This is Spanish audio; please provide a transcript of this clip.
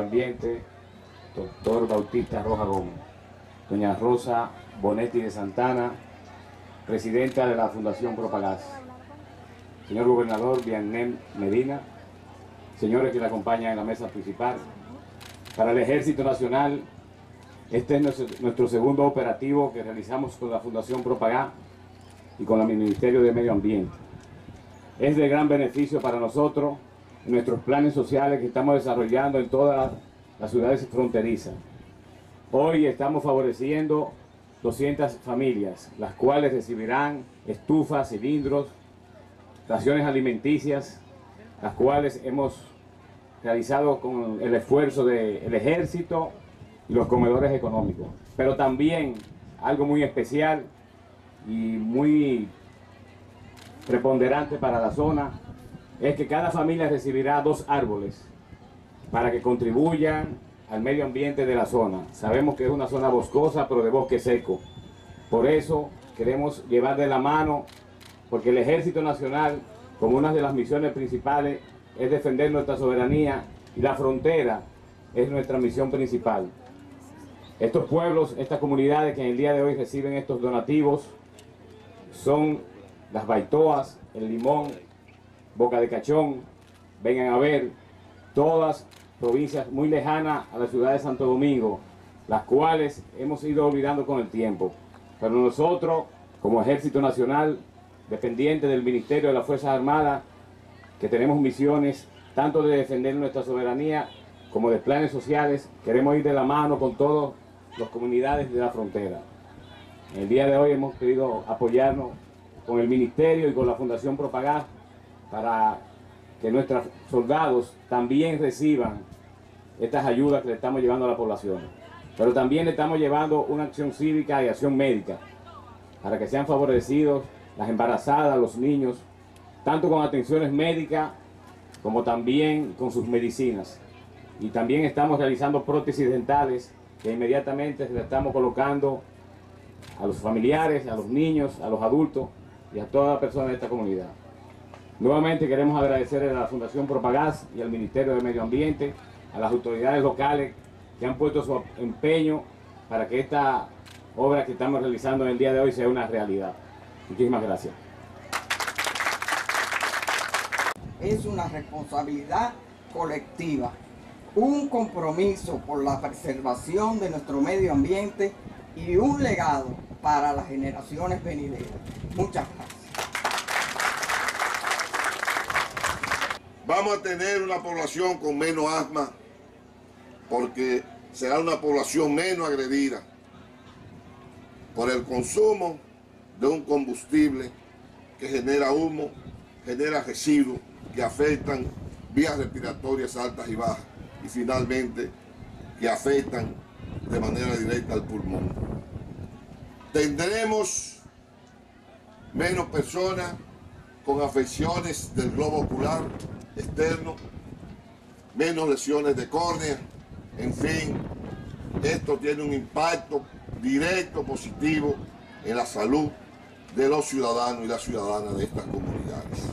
Ambiente, doctor Bautista Roja Gómez, doña Rosa Bonetti de Santana, presidenta de la Fundación Propagás, señor gobernador Vianney Medina, señores que le acompañan en la mesa principal, para el Ejército Nacional, este es nuestro, segundo operativo que realizamos con la Fundación Propagá y con el Ministerio de Medio Ambiente. Es de gran beneficio para nosotros nuestros planes sociales que estamos desarrollando en todas las ciudades fronterizas. Hoy estamos favoreciendo 200 familias, las cuales recibirán estufas, cilindros, raciones alimenticias, las cuales hemos realizado con el esfuerzo del ejército y los comedores económicos. Pero también algo muy especial y muy preponderante para la zona es que cada familia recibirá dos árboles para que contribuyan al medio ambiente de la zona. Sabemos que es una zona boscosa, pero de bosque seco. Por eso queremos llevar de la mano, porque el Ejército Nacional, como una de las misiones principales, es defender nuestra soberanía y la frontera es nuestra misión principal. Estos pueblos, estas comunidades que en el día de hoy reciben estos donativos son las Baitoas, el Limón, Boca de Cachón, vengan a ver, todas provincias muy lejanas a la ciudad de Santo Domingo, las cuales hemos ido olvidando con el tiempo. Pero nosotros, como Ejército Nacional, dependiente del Ministerio de las Fuerzas Armadas, que tenemos misiones tanto de defender nuestra soberanía como de planes sociales, queremos ir de la mano con todas las comunidades de la frontera. el día de hoy hemos querido apoyarnos con el Ministerio y con la Fundación Propagás para que nuestros soldados también reciban estas ayudas que le estamos llevando a la población. Pero también le estamos llevando una acción cívica y acción médica para que sean favorecidos las embarazadas, los niños, tanto con atenciones médicas como también con sus medicinas. Y también estamos realizando prótesis dentales que inmediatamente le estamos colocando a los familiares, a los niños, a los adultos y a todas las personas de esta comunidad. Nuevamente queremos agradecer a la Fundación Propagás y al Ministerio de Medio Ambiente, a las autoridades locales que han puesto su empeño para que esta obra que estamos realizando en el día de hoy sea una realidad. Muchísimas gracias. Es una responsabilidad colectiva, un compromiso por la preservación de nuestro medio ambiente y un legado para las generaciones venideras. Muchas gracias. Vamos a tener una población con menos asma porque será una población menos agredida por el consumo de un combustible que genera humo, genera residuos que afectan vías respiratorias altas y bajas y finalmente que afectan de manera directa al pulmón. Tendremos menos personas con afecciones del globo ocular externo, menos lesiones de córnea, en fin, esto tiene un impacto directo positivo en la salud de los ciudadanos y las ciudadanas de estas comunidades.